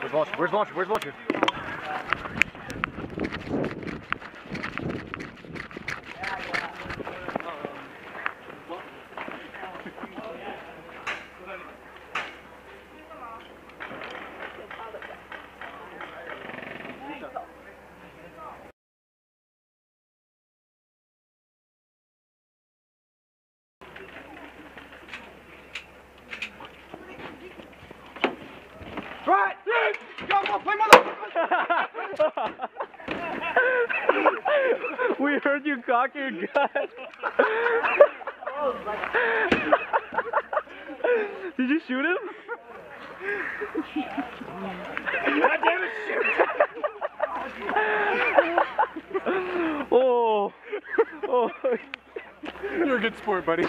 Where's launcher? Where's launcher? Where's launcher? Right! Go, go, play motherfucker! we heard you cock your gun. Did you shoot him? God damn it, shoot! oh. Oh. You're a good sport, buddy.